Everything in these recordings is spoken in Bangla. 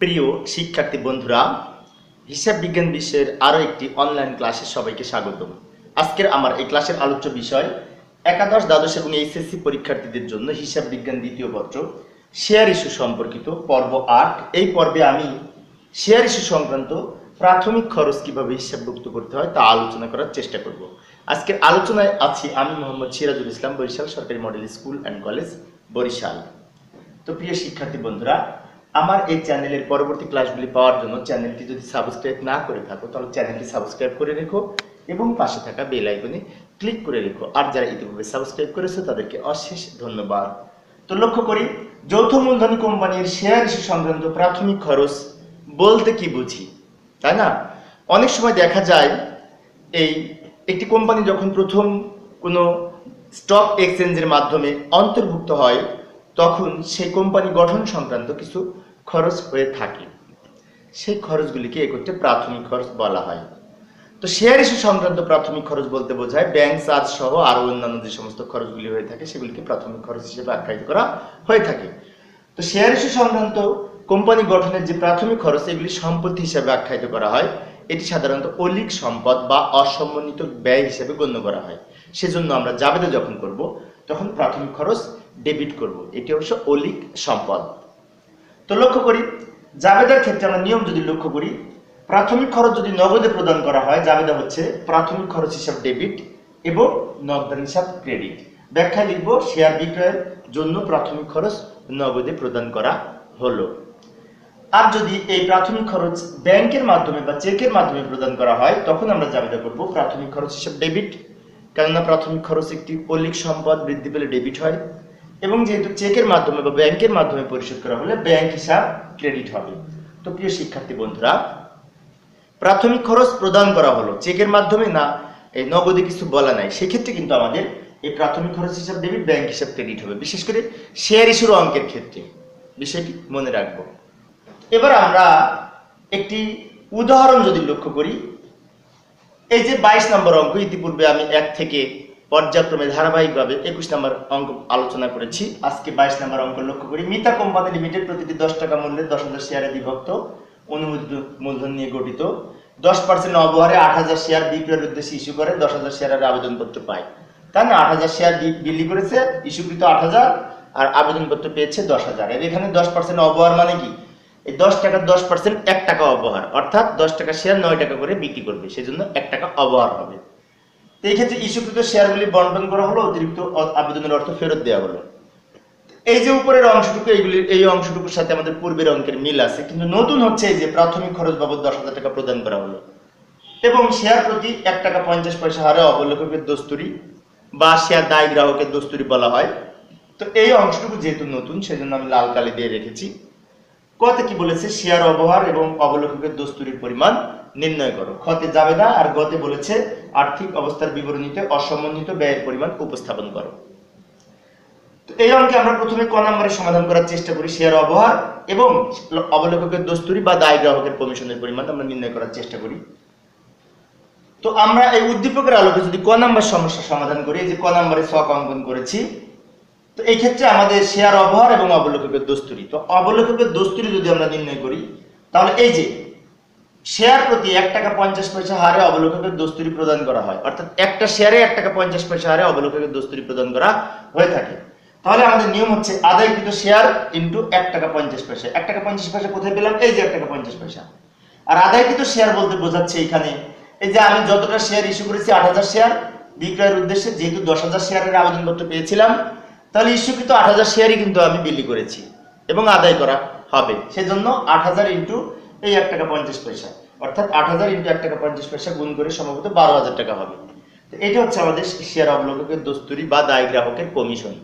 প্রিয় শিক্ষার্থী বন্ধুরা, হিসাব বিজ্ঞান বিষয়ের আরও একটি অনলাইন ক্লাসে সবাইকে স্বাগতম। আজকের আমার এই ক্লাসের আলোচ্য বিষয়, একাদশ, দ্বাদশ এবং এইচএসসি পরীক্ষার্থীদের জন্য হিসাব বিজ্ঞান দ্বিতীয় পত্র শেয়ার ইস্যু সম্পর্কিত পর্ব আট। এই পর্বে আমি শেয়ার ইস্যু সংক্রান্ত প্রাথমিক খরচ কীভাবে হিসাবভুক্ত করতে হয় তা আলোচনা করার চেষ্টা করব। আজকের আলোচনায় আছি আমি মোহাম্মদ সিরাজুল ইসলাম, বরিশাল সরকারি model school and college Barishal. তো প্রিয় শিক্ষার্থী বন্ধুরা আমার এই চ্যানেলের পরবর্তী ক্লাসগুলি পাওয়ার জন্য চ্যানেলটি যদি সাবস্ক্রাইব না করে থাকো, তাহলে চ্যানেলটি সাবস্ক্রাইব করে রেখো এবং পাশে থাকা বেল আইকনে ক্লিক করে রেখো। আর যারা ইতিপূর্বে সাবস্ক্রাইব করেছ, তাদেরকে অশেষ ধন্যবাদ। তো লক্ষ্য করি, যৌথ মূলধনী কোম্পানির শেয়ার ইস্যু সংক্রান্ত প্রাথমিক খরচ বলতে কি বুঝি? তাই না? অনেক সময় দেখা যায়, এই একটি কোম্পানি যখন প্রথম কোনো স্টক এক্সচেঞ্জের মাধ্যমে অন্তর্ভুক্ত হয় তখন সেই কোম্পানি গঠন সংক্রান্ত কিছু খরচ হয়ে থাকে। সেই খরচগুলিকে একত্রে প্রাথমিক খরচ বলা হয়। তো শেয়ার ইস্যু সংক্রান্ত প্রাথমিক খরচ বলতে বোঝায় ব্যাংক চার্জ সহ আরও অন্যান্য যে সমস্ত খরচগুলি হয়ে থাকে, সেগুলিকে প্রাথমিক খরচ হিসেবে আখ্যায়িত করা হয়ে থাকে। তো শেয়ার ইস্যু সংক্রান্ত কোম্পানি গঠনের যে প্রাথমিক খরচ, এগুলি সম্পত্তি হিসেবে আখ্যায়িত করা হয়। এটি সাধারণত অলিক সম্পদ বা অসমন্বিত ব্যয় হিসেবে গণ্য করা হয়। সেজন্য আমরা জাবেদা যখন করব, তখন প্রাথমিক খরচ ডেবিট করব। এটি অবশ্য অলিক সম্পদ। তো লক্ষ্য করি, জাবেদার ক্ষেত্রে আমরা নিয়ম যদি লক্ষ্য করি, প্রাথমিক খরচ যদি নগদে প্রদান করা হয়, জাবেদা হচ্ছে প্রাথমিক খরচ হিসাব ডেবিট এবং নগদান হিসাব ক্রেডিট ব্যাখ্যা লিখব শেয়ার বিক্রয়ের জন্য প্রাথমিক খরচ নগদে প্রদান করা হলো। আর যদি এই প্রাথমিক খরচ ব্যাংকের মাধ্যমে বা চেকের মাধ্যমে প্রদান করা হয়, তখন আমরা জাবেদা করব প্রাথমিক খরচ হিসাব ডেবিট কেননা প্রাথমিক খরচ একটি মৌলিক সম্পদ, বৃদ্ধি পেলে ডেবিট হয়। এবং যেহেতু চেকের মাধ্যমে বা ব্যাংকের মাধ্যমে পরিশোধ করা হলে ব্যাংক হিসাব ক্রেডিট হবে। তো প্রিয় শিক্ষার্থী বন্ধুরা, প্রাথমিক খরচ প্রদান করা হলো। চেকের মাধ্যমে না, এই নগদে কিছু বলা নাই। সেক্ষেত্রে কিন্তু আমাদের এই প্রাথমিক খরচ হিসাব ডেবিট ব্যাংক হিসাব ক্রেডিট হবে। বিশেষ করে শেয়ার ইস্যুর অঙ্কের ক্ষেত্রে। বিষয়টি মনে রাখব। এবার আমরা একটি উদাহরণ যদি লক্ষ্য করি। এই যে বাইশ নম্বর অঙ্ক, ইতিপূর্বে আমি এক থেকে পর্যায়ক্রমে ধারাবাহিকভাবে একুশ নম্বর অঙ্ক আলোচনা করেছি। আজকে বাইশ নম্বর অঙ্ক লক্ষ্য করি। মিতা কোম্পানি লিমিটেড প্রতিটি দশ টাকা মূল্যে দশ হাজার শেয়ারে বিভক্ত, অনুমোদিত মূলধন নিয়ে গঠিত। দশ পার্সেন্ট অবহারে আট হাজার শেয়ার বিক্রয়ের উদ্দেশ্যে ইস্যু করে, দশ হাজার শেয়ারের আবেদনপত্র পায়। তাই না? আট হাজার শেয়ার বিলি করেছে ইস্যুকৃত আট হাজার, আর আবেদনপত্র পেয়েছে দশ হাজার। এর এখানে দশ পার্সেন্ট অবহার মানে কি? এই দশ টাকার দশ পার্সেন্ট এক টাকা অবহার। অর্থাৎ দশ টাকা শেয়ার নয় টাকা করে বিক্রি করবে, সেজন্য এক টাকা অবহার হবে। এই ক্ষেত্রে ইস্যুকৃত শেয়ারগুলি বন্টন করা হলো, অতিরিক্ত আবেদনের অর্থ ফেরত দেওয়া হলো। এই যে উপরের অংশটুকু, এইগুলি, এই অংশটুকুর সাথে আমাদের পূর্বের অঙ্কের মিল আছে, কিন্তু নতুন হচ্ছে এই যে প্রাথমিক খরচ বাবদ দশ হাজার টাকা প্রদান করা হলো। এবং শেয়ার প্রতি এক টাকা পঞ্চাশ পয়সা হারে অবলোককের দস্তুরি বা শেয়ার দায় গ্রাহকের দস্তুরি বলা হয়। তো এই অংশটুকু যেহেতু নতুন, সেজন্য আমি লাল কালি দিয়ে রেখেছি। কতে কি বলেছে? শেয়ার অবহার এবং অবলোককের দস্তুরির পরিমাণ নির্ণয় করো। খতে না, আর গতে বলেছে, আর্থিক অবস্থার বিবরণীতে অসমন্বিত ব্যয়ের পরিমাণ উপস্থাপন করো। এই অঙ্কে আমরা প্রথমে ক নম্বরে সমাধান করার চেষ্টা করি, শেয়ার অবহার এবং অবলোককের দস্তুরি বা দায় গ্রাহকের কমিশনের পরিমাণ আমরা নির্ণয় করার চেষ্টা করি। তো আমরা এই উদ্দীপকের আলোকে যদি ক নম্বর সমস্যা সমাধান করি যে ক নম্বরে ছক অঙ্কন করেছি তো এই ক্ষেত্রে আমাদের শেয়ার অবহার এবং অবলোককের দস্তুরি। তো অবলোককের দস্তুরি যদি আমরা নির্ণয় করি, তাহলে এই যে শেয়ার প্রতি এক টাকা পঞ্চাশ পয়সা হারে অবলোককের দস্তুরি প্রদান করা হয়, অর্থাৎ একটা শেয়ারে এক টাকা পঞ্চাশ পয়সা হারে অবলোককের দস্তুরি প্রদান করা হয়ে থাকে। তাহলে আমাদের নিয়ম হচ্ছে আদায়কৃত শেয়ার ইন্টু এক টাকা পঞ্চাশ পয়সা। এক টাকা পঞ্চাশ পয়সা কোথায় পেলাম? এই যে এক টাকা পঞ্চাশ পয়সা। আর আদায়কৃত শেয়ার বলতে বোঝাচ্ছে এখানে, এই যে আমি যতটা শেয়ার ইস্যু করেছি আট হাজার শেয়ার বিক্রয়ের উদ্দেশ্যে যেহেতু দশ হাজার শেয়ারের আবেদনপত্র পেয়েছিলাম তাহলে ইস্যুকৃত আট হাজার শেয়ারই কিন্তু আমি বিলি করেছি এবং আদায় করা হবে। সেজন্য আট হাজার ইন্টু এই এক টাকা পঞ্চাশ পয়সা। অর্থাৎ আট হাজার ইন্টু এক টাকা পঞ্চাশ পয়সা গুণ করে সম্ভবত বারো হাজার টাকা হবে। এটা হচ্ছে আমাদের শেয়ার অবলোককের দস্তুরি বা দায় গ্রাহকের কমিশন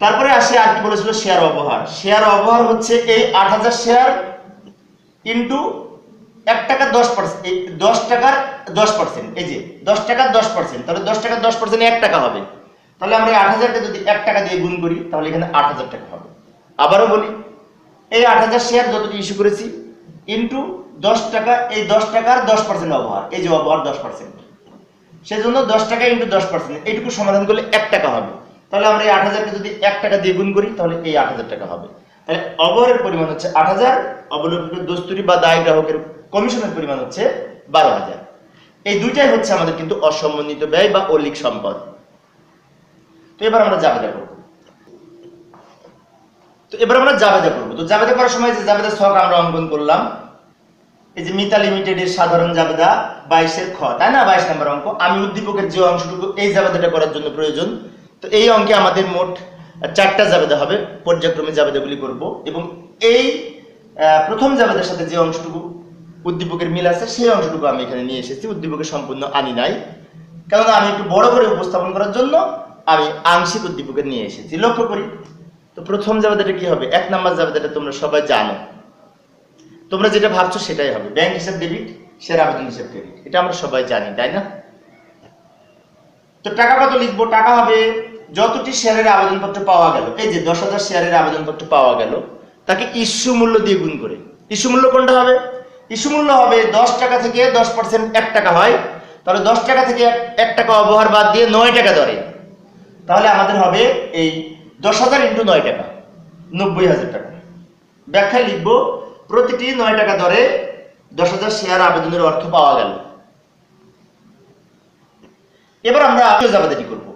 তারপরে আসে আর কি বলেছিল শেয়ার অবহার। শেয়ার অবহার হচ্ছে এই আট হাজার শেয়ার ইন্টু এক টাকা দশ পার্সেন্ট দশ টাকার দশ পার্সেন্ট। এই যে দশ টাকার দশ পার্সেন্ট। তাহলে দশ টাকার দশ পার্সেন্ট এক টাকা হবে। তাহলে আমরা আট হাজারটা যদি এক টাকা দিয়ে গুণ করি, তাহলে এখানে আট হাজার টাকা হবে। আবারও বলি, এই আট হাজার শেয়ার যতটি ইস্যু করেছি ইন্টু দশ টাকা, এই দশ টাকার দশ পার্সেন্ট অবহার এই যে অবহার দশ পার্সেন্ট সেজন্য দশ টাকা ইন্টু দশ পার্সেন্ট এইটুকু সমাধান করলে এক টাকা হবে। তাহলে আমরা এই আট হাজারকে যদি এক টাকা দিয়ে গুণ করি, তাহলে এই আট হাজার টাকা হবে। তাহলে অবহারের পরিমাণ হচ্ছে আট হাজার অবলম্বিত দস্তুরি বা দায় গ্রাহকের কমিশনের পরিমাণ হচ্ছে বারো হাজার। এই দুইটাই হচ্ছে আমাদের কিন্তু অসমন্বিত ব্যয় বা অলিক সম্পদ। তো এবার আমরা জাবেদা করব। তো এবার আমরা জাবেদা করব। তো জাবেদা করার সময় যে জাবেদা ছক আমরা অঙ্কন করলাম, এই যে মিতা লিমিটেডের সাধারণ জাবেদা বাইশের খ, তাই না? বাইশ নম্বর অঙ্ক। আমি উদ্দীপকের যে অংশটুকু এই জাবেদাটা করার জন্য প্রয়োজন, তো এই অঙ্কে আমাদের মোট চারটা জাবেদা হবে, পর্যায়ক্রমে জাবেদাগুলি করব এবং এই প্রথম জাবেদার সাথে যে অংশটুকু উদ্দীপকের মিল আছে, সেই অংশটুকু আমি এখানে নিয়ে এসেছি। উদ্দীপকের সম্পূর্ণ আনি নাই। কেননা আমি একটু বড় করে উপস্থাপন করার জন্য আমি আংশিক উদ্দীপকে নিয়ে এসেছি। লক্ষ্য করি, তো প্রথম জাবেদাটা কি হবে? এক নাম্বার জাবেদাটা তোমরা সবাই জানো। তোমরা যেটা ভাবছ সেটাই হবে। ব্যাংক হিসাব ডেবিট শেয়ার আবেদন হিসাব ক্রেডিট এটা আমরা সবাই জানি, তাই না? তো টাকা কত লিখব? টাকা হবে, যতটি শেয়ারের আবেদনপত্র পাওয়া গেল, এই যে দশ হাজার শেয়ারের আবেদনপত্র পাওয়া গেল, তাকে ইস্যু মূল্য দিয়ে গুণ করে। ইস্যু মূল্য কোনটা হবে? ইস্যু মূল্য হবে দশ টাকা থেকে দশ পার্সেন্ট এক টাকা হয়। তাহলে দশ টাকা থেকে এক- টাকা অবহার বাদ দিয়ে নয় টাকা ধরে। তাহলে আমাদের হবে এই দশ হাজার ইন্টু নয় টাকা, নব্বই হাজার টাকা। ব্যাখ্যায় লিখব, প্রতিটি নয় টাকা দরে দশ হাজার শেয়ার আবেদনের অর্থ পাওয়া গেল। এবার আমরা জাবেদাটি করব।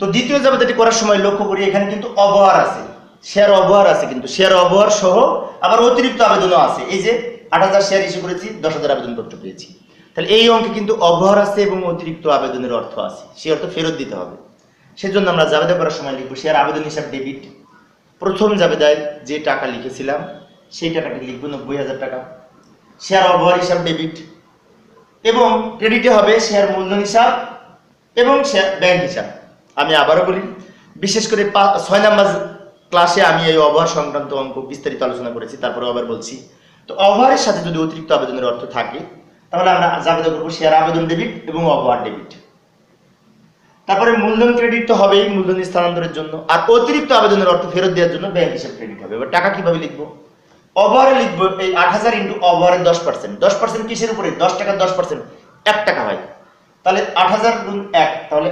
তো দ্বিতীয় জাবেদাটি করার সময় লক্ষ্য করি, এখানে কিন্তু অবহার আছে। শেয়ার অবহার আছে কিন্তু। শেয়ার অবহার সহ আবার অতিরিক্ত আবেদনও আছে। এই যে আট হাজার শেয়ার ইস্যু করেছি, দশ হাজার আবেদন আবেদনপত্র পেয়েছি। তাহলে এই অঙ্কে কিন্তু অবহার আছে এবং অতিরিক্ত আবেদনের অর্থ আছে। সেই অর্থ ফেরত দিতে হবে। সেজন্য আমরা জাবেদা করার সময় লিখব, শেয়ার আবেদন হিসাব ডেবিট প্রথম জাবেদায় যে টাকা লিখেছিলাম, সেই টাকাটি লিখব নব্বই হাজার টাকা। শেয়ার অবহার হিসাব ডেবিট এবং ক্রেডিটে হবে শেয়ার মূলধন হিসাব এবং শেয়ার ব্যাংক হিসাব। আমি আবারও বলি, বিশেষ করে ছয় নাম্বার ক্লাসে আমি এই অবহার সংক্রান্ত অঙ্ক বিস্তারিত আলোচনা করেছি তারপরে আবার বলছি। তো অবহারের সাথে যদি অতিরিক্ত আবেদনের অর্থ থাকে, তাহলে আমরা জাবেদা করব শেয়ার আবেদন ডেবিট এবং অবহার ডেবিট তারপরে মূলধন ক্রেডিট তো হবেই মূলধন স্থানান্তরের জন্য। আর অতিরিক্ত আবেদনের অর্থ ফেরত দেওয়ার জন্য ব্যাংক হিসাব ক্রেডিট হবে। এবার টাকা কীভাবে লিখব? ওভারে লিখব, এই আট হাজার ইন্টু ওভারের দশ পার্সেন্ট দশ পার্সেন্ট কিসের উপরে? দশ টাকার দশ পার্সেন্ট এক টাকা হয় তাহলে আট হাজার গুণ এক, তাহলে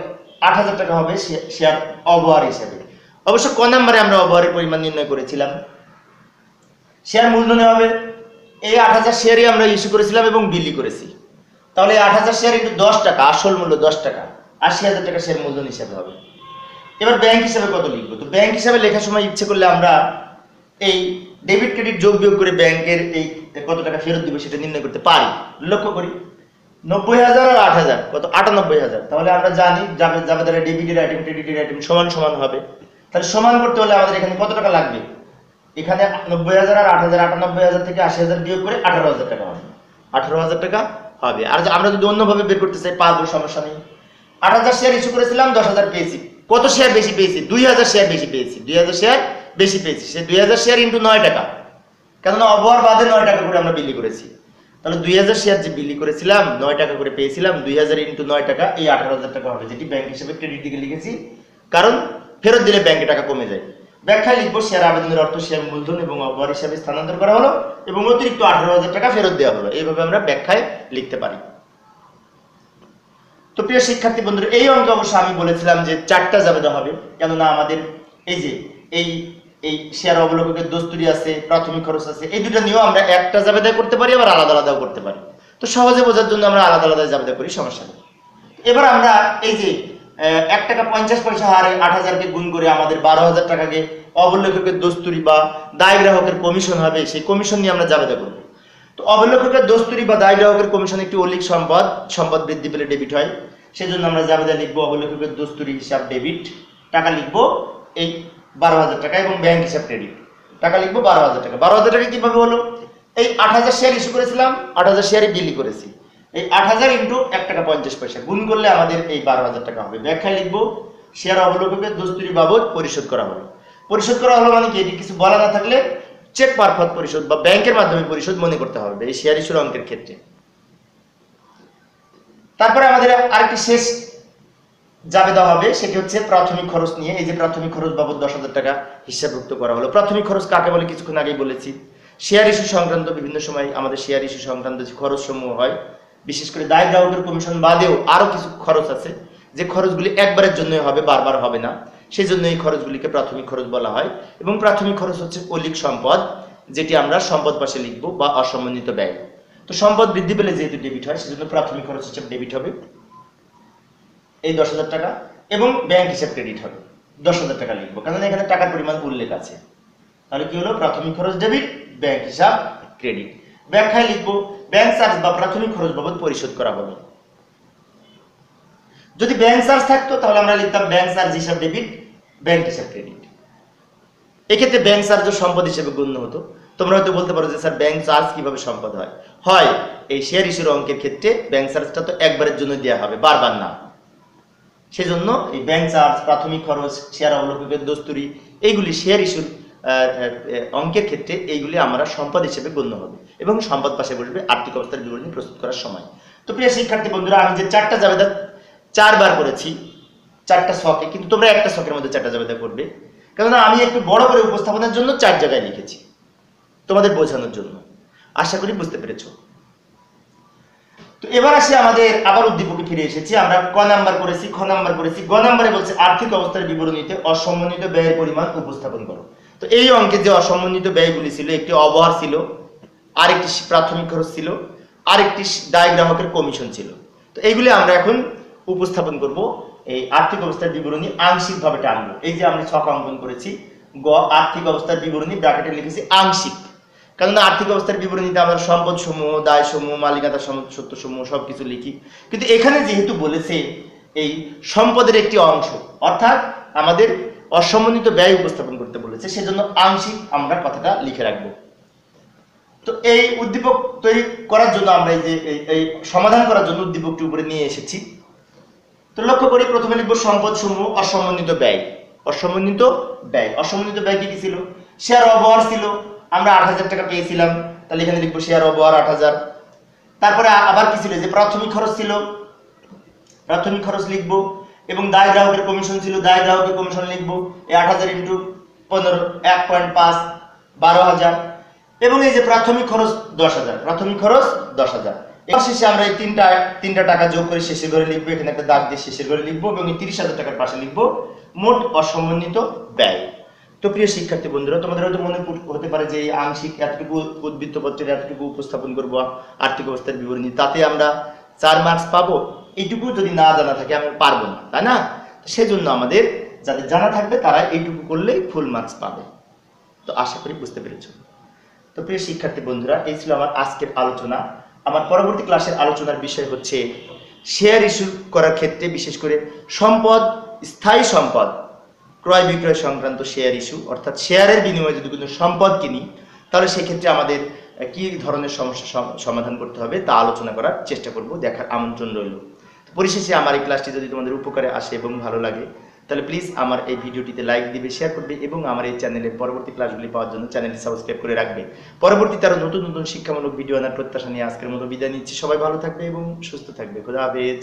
আট হাজার টাকা হবে শেয়ার অবহার হিসাবে। অবশ্য ক নাম্বারে আমরা অবহারের পরিমাণ নির্ণয় করেছিলাম। শেয়ার মূলধনে হবে। এই আট হাজার শেয়ারই আমরা ইস্যু করেছিলাম এবং বিলি করেছি। তাহলে আট হাজার শেয়ার ইন্টু দশ টাকা, আসল মূল্য দশ টাকা। আশি হাজার টাকা শেয়ার মূলধন হিসাবে হবে। এবার ব্যাংক হিসাবে কত লিখব? তো ব্যাংক হিসাবে লেখার সময় ইচ্ছে করলে আমরা এই ডেবিট ক্রেডিট যোগ বিয়োগ করে ব্যাংকের এই কত টাকা ফেরত দিবে সেটা নির্ণয় করতে পারি। লক্ষ্য করি, নব্বই হাজার আর আট হাজার, কত? আটানব্বই হাজার। তাহলে আমরা জানি যাবে যাবে দ্বারা ডেবিটের আইটেম ক্রেডিটের আইটেম সমান সমান হবে। তাহলে সমান করতে হলে আমাদের এখানে কত টাকা লাগবে? এখানে নব্বই হাজার আর আট হাজার, আটানব্বই হাজার থেকে আশি হাজার বিয়োগ করে আঠারো হাজার টাকা হবে। আঠারো হাজার টাকা হবে। আর আমরা যদি অন্যভাবে বের করতে চাই পারব সমস্যা নেই। আট হাজার শেয়ার ইস্যু করেছিলাম, দশ হাজার পেয়েছি। কত শেয়ার বেশি পেয়েছি? দুই হাজার শেয়ার বেশি পেয়েছি। দুই হাজার শেয়ার বেশি পেয়েছি। সে দুই হাজার শেয়ার ইন্টু নয় টাকা। কেননা অবহার বাদে নয় টাকা করে আমরা বিলি করেছি। তাহলে দুই হাজার শেয়ার যে বিলি করেছিলাম, নয় টাকা করে পেয়েছিলাম, দুই হাজার ইন্টু নয় টাকা, এই আঠারো হাজার টাকা হবে, যেটি ব্যাংক হিসেবে ক্রেডিট দিকে লিখেছি। কারণ ফেরত দিলে ব্যাংকে টাকা কমে যায়। ব্যাখ্যায় লিখব শেয়ার আবেদনের অর্থ শেয়ার মূলধন এবং অবহার হিসাবে স্থানান্তর করা হলো এবং অতিরিক্ত আঠারো হাজার টাকা ফেরত দেওয়া হলো। এইভাবে আমরা ব্যাখ্যায় লিখতে পারি। তো প্রিয় শিক্ষার্থী বন্ধুরা, এই অঙ্কে অবশ্য আমি বলেছিলাম যে চারটা জাবেদা হবে। কেননা আমাদের এই যে, এই এই শেয়ার অবলোককের দস্তুরি আছে, প্রাথমিক খরচ আছে, এই দুটো নিয়েও আমরা একটা জাবেদা করতে পারি, আবার আলাদা আলাদাও করতে পারি। তো সহজে বোঝার জন্য আমরা আলাদা আলাদা জাবেদা করি, সমস্যা নেই। এবার আমরা এই যে এক টাকা পঞ্চাশ পয়সা হারে আট হাজারকে গুণ করে আমাদের বারো হাজার টাকাকে অবলেখকের দস্তুরি বা দায় গ্রাহকের কমিশন হবে, সেই কমিশন নিয়ে আমরা জাবেদা করব। তো অবলেখকের দস্তুরি বা দায় গ্রাহকের কমিশন একটি অলিক সম্পদ সম্পদ বৃদ্ধি পেলে ডেবিট হয়। সেজন্য আমরা জাবেদা লিখব অবলেখকের দস্তুরি হিসাব ডেবিট টাকা লিখব এই বারো হাজার টাকা এবং ব্যাংক হিসাব ক্রেডিট টাকা লিখব বারো হাজার টাকা। বারো হাজার টাকা কীভাবে হলো? এই আট হাজার শেয়ার ইস্যু করেছিলাম, আট হাজার শেয়ারই বিলি করেছি। এই আট হাজার ইন্টু এক টাকা পঞ্চাশ পয়সা। গুণ করলে আমাদের এই বারো হাজার টাকা হবে। ব্যাখ্যায় লিখব শেয়ার অবলোককের দস্তুরি বাবদ পরিশোধ করা হলো পরিশোধ করা হলো মানে কি? এটি কিছু বলা না থাকলে চেক মারফত পরিশোধ বা ব্যাংকের মাধ্যমে পরিশোধ মনে করতে হবে, এই শেয়ার ইস্যুর অঙ্কের ক্ষেত্রে। তারপরে আমাদের আরেকটি শেষ জাবেদা হবে, সেটি হচ্ছে প্রাথমিক খরচ নিয়ে। এই যে প্রাথমিক খরচ বাবদ দশ হাজার টাকা হিসাবভুক্ত করা হলো। প্রাথমিক খরচ কাকে বলে? কিছুক্ষণ আগেই বলেছি। শেয়ার ইস্যু সংক্রান্ত বিভিন্ন সময় আমাদের শেয়ার ইস্যু সংক্রান্ত যে খরচ সমূহ হয়, বিশেষ করে দায় গ্রাহকের কমিশন বাদেও আরও কিছু খরচ আছে। যে খরচগুলি একবারের জন্যই হবে, বারবার হবে না। সেই জন্য এই খরচগুলিকে প্রাথমিক খরচ বলা হয় এবং প্রাথমিক খরচ হচ্ছে অলিক সম্পদ, যেটি আমরা সম্পদ পাশে লিখব বা অসমন্বিত ব্যয়। তো সম্পদ বৃদ্ধি পেলে যেহেতু ডেবিট হয়, সেজন্য প্রাথমিক খরচ হিসেবে ডেবিট হবে। এই দশ হাজার টাকা এবং ব্যাংক হিসাব ক্রেডিট হবে। দশ হাজার টাকা লিখব। কারণ এখানে টাকার পরিমাণ উল্লেখ আছে। তাহলে কি হলো? প্রাথমিক খরচ ডেবিট ব্যাংক হিসাব ক্রেডিট ব্যাখ্যায় লিখব ব্যাংক চার্জ বা প্রাথমিক খরচ বাবদ পরিশোধ করা হবে। যদি ব্যাংক চার্জ থাকতো, তাহলে আমরা লিখতাম ব্যাংক চার্জ হিসাব ডেবিট ব্যাংক হিসাব ক্রেডিট এক্ষেত্রে ব্যাংক চার্জও সম্পদ হিসেবে গণ্য হতো, তোমরা হয়তো বলতে পারো যে, স্যার, ব্যাংক চার্জ কীভাবে সম্পদ হয়? হয়, এই শেয়ার ইস্যুর অঙ্কের ক্ষেত্রে ব্যাংক চার্জটা তো একবারের জন্য দেওয়া হবে, বারবার না। সেজন্য এই ব্যাংক চার্জ, প্রাথমিক খরচ শেয়ার অবলম্বনের দস্তুরি, এইগুলি শেয়ার ইস্যুর অঙ্কের ক্ষেত্রে এইগুলি আমরা সম্পদ হিসেবে গণ্য হবে এবং সম্পদ পাশে বসবে আর্থিক অবস্থার বিবরণী প্রস্তুত করার সময়। তো প্রিয় শিক্ষার্থী বন্ধুরা, আমি যে চারটা জাবেদা চারবার করেছি চারটা শখে কিন্তু তোমরা একটা শখের মধ্যে চারটা জাবেদা করবে কেননা আমি একটু বড় করে উপস্থাপনার জন্য চার জায়গায় লিখেছি, তোমাদের বোঝানোর জন্য। আশা করি বুঝতে পেরেছ। তো এবার আসি আমাদের আবার উদ্দীপকে ফিরে এসেছি। আমরা ক নাম্বার করেছি, খ নাম্বার করেছি। গ নাম্বারে বলছে, আর্থিক অবস্থার বিবরণীতে অসমন্বিত ব্যয়ের পরিমাণ উপস্থাপন করো। তো এই অঙ্কে যে অসমন্বিত ব্যয়গুলি ছিল, একটি অবহার ছিল, আরেকটি প্রাথমিক খরচ ছিল, আরেকটি দায় গ্রাহকের কমিশন ছিল। তো এইগুলি আমরা এখন উপস্থাপন করব। এই আর্থিক অবস্থার বিবরণী আংশিকভাবে টানবো। এই যে আমরা ছক অঙ্কন করেছি, গ, আর্থিক অবস্থার বিবরণী ব্র্যাকেটে লিখেছি আংশিক। কারণ আর্থিক অবস্থার বিবরণীতে আমরা সম্পদ সমূহ, দায় সমূহ, মালিকানা সত্য সমূহ সবকিছু লিখি। কিন্তু এখানে যেহেতু বলেছে এই সম্পদের একটি অংশ, অর্থাৎ আমাদের অসমন্বিত ব্যয় উপস্থাপন করতে বলেছে, সেজন্য আংশিক আমরা কথাটা লিখে রাখব। তো এই উদ্দীপক তৈরি করার জন্য আমরা এই যে এই সমাধান করার জন্য উদ্দীপকটি উপরে নিয়ে এসেছি। তো লক্ষ্য করি প্রথমে লিখব সম্পদ সমূহ অসমন্বিত ব্যয়। অসমন্বিত ব্যয়। অসমন্বিত ব্যয় কি কি ছিল? শেয়ার অবহার ছিল। আমরা আট হাজার টাকা পেয়েছিলাম। তাহলে এখানে লিখব শেয়ার অবহার আট হাজার। তারপরে আবার কি ছিল? যে প্রাথমিক খরচ ছিল। প্রাথমিক খরচ লিখব। এবং দায় গ্রাহকের কমিশন ছিল। দায় গ্রাহকের কমিশন লিখব। এই আট হাজার ইন্টু পনেরো, এক পয়েন্ট পাঁচ, বারো হাজার। এবং এই যে প্রাথমিক খরচ দশ হাজার। প্রাথমিক খরচ দশ হাজার। আমরা এই তিনটা তিনটা টাকা যোগ করে শেষের ঘরে লিখব, এখানে একটা দাগ দিয়ে শেষের ঘরে লিখব এবং এই তিরিশ হাজার টাকার পাশে লিখব মোট অসমন্বিত ব্যয়। তো প্রিয় শিক্ষার্থী বন্ধুরা, তোমাদের হয়তো মনে হতে পারে যে আংশিক এতটুকু এতটুকু উপস্থাপন করব, আর্থিক অবস্থার বিবরণী, তাতে আমরা চার মার্কস পাবো। এইটুকু যদি না জানা থাকে আমরা পারব না, তাই না? সেজন্য আমাদের যাদের জানা থাকবে, তারা এইটুকু করলেই ফুল মার্কস পাবে। তো আশা করি বুঝতে পেরেছ। তো প্রিয় শিক্ষার্থী বন্ধুরা, এই ছিল আমার আজকের আলোচনা। আমার পরবর্তী ক্লাসের আলোচনার বিষয় হচ্ছে শেয়ার ইস্যু করার ক্ষেত্রে, বিশেষ করে সম্পদ, স্থায়ী সম্পদ, ক্রয় বিক্রয় সংক্রান্ত শেয়ার ইস্যু অর্থাৎ শেয়ারের বিনিময়ে যদি কোনো সম্পদ কিনি, তাহলে সেক্ষেত্রে আমাদের কি ধরনের সমস্যা সমাধান করতে হবে তা আলোচনা করার চেষ্টা করব, দেখার আমন্ত্রণ রইল। পরিশেষে আমার এই ক্লাসটি যদি তোমাদের উপকারে আসে এবং ভালো লাগে তাহলে প্লিজ আমার এই ভিডিওটিতে লাইক দিবে শেয়ার করবে এবং আমার এই চ্যানেলের পরবর্তী ক্লাসগুলি পাওয়ার জন্য চ্যানেলটি সাবস্ক্রাইব করে রাখবে। পরবর্তীতে আরও নতুন নতুন শিক্ষামূলক ভিডিও আনার প্রত্যাশা নিয়ে আজকের মতো বিদায় নিচ্ছি। সবাই ভালো থাকবে এবং সুস্থ থাকবে। খোদা হাফেজ।